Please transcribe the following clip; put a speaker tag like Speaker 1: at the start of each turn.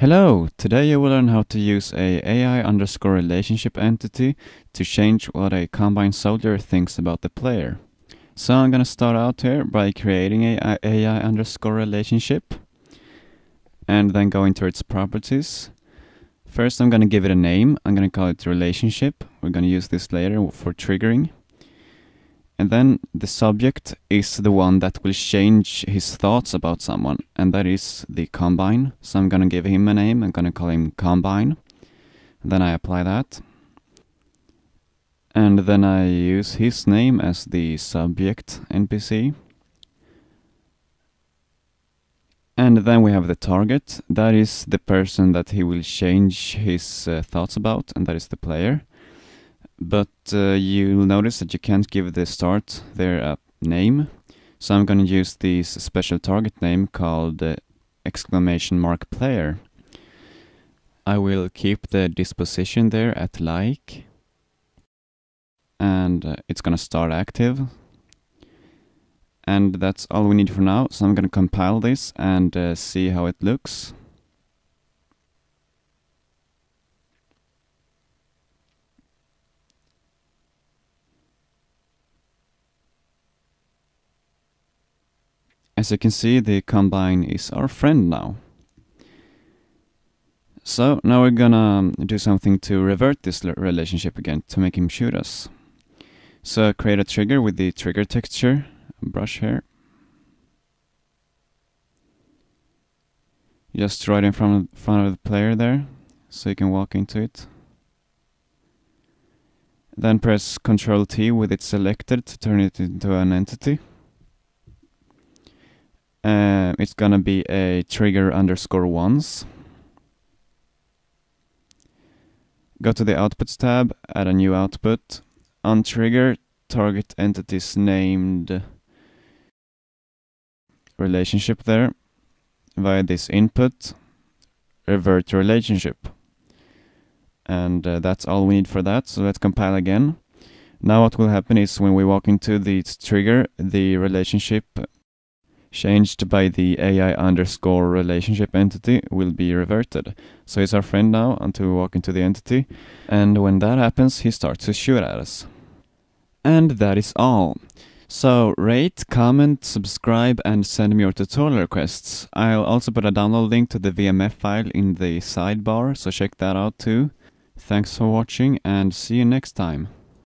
Speaker 1: Hello! Today you will learn how to use a AI underscore relationship entity to change what a Combine soldier thinks about the player. So I'm gonna start out here by creating a AI underscore relationship and then go into its properties. First I'm gonna give it a name, I'm gonna call it relationship. We're gonna use this later for triggering. And then the subject is the one that will change his thoughts about someone, and that is the Combine. So I'm gonna give him a name, I'm gonna call him Combine. Then I apply that. And then I use his name as the subject NPC. And then we have the target. That is the person that he will change his uh, thoughts about, and that is the player but uh, you'll notice that you can't give the start there a name. So I'm going to use this special target name called uh, exclamation mark player. I will keep the disposition there at like and uh, it's going to start active and that's all we need for now so I'm going to compile this and uh, see how it looks. As you can see, the Combine is our friend now. So now we're gonna do something to revert this relationship again, to make him shoot us. So create a trigger with the trigger texture, brush here. Just right in front of, front of the player there, so you can walk into it. Then press Ctrl T with it selected to turn it into an entity. Uh, it's gonna be a trigger underscore once. Go to the outputs tab, add a new output. On trigger, target entities named relationship there. Via this input, revert relationship. And uh, that's all we need for that, so let's compile again. Now what will happen is when we walk into the trigger, the relationship changed by the AI underscore relationship entity will be reverted. So he's our friend now until we walk into the entity. And when that happens, he starts to shoot at us. And that is all. So rate, comment, subscribe and send me your tutorial requests. I'll also put a download link to the VMF file in the sidebar, so check that out too. Thanks for watching and see you next time.